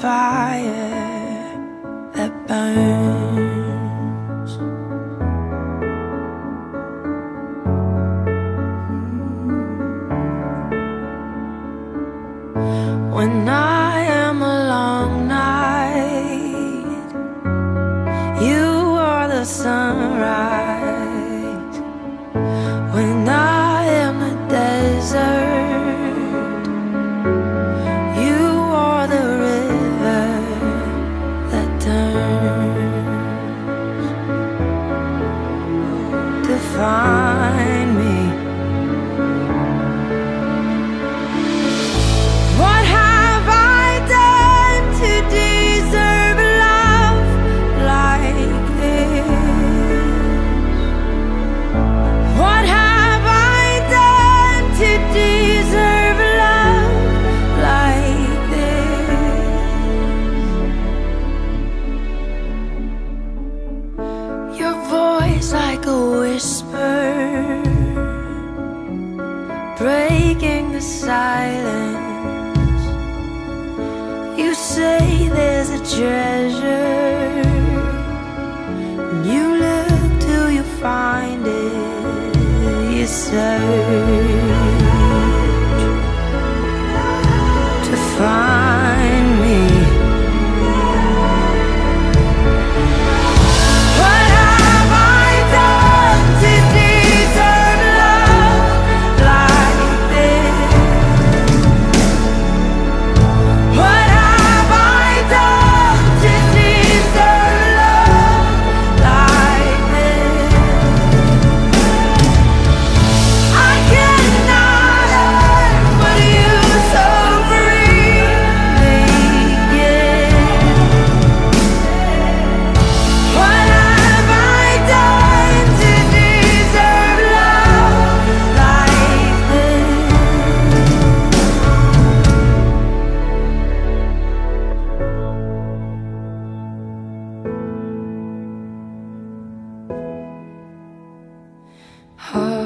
fire that burns. When I It's like a whisper breaking the silence. You say there's a treasure. heart.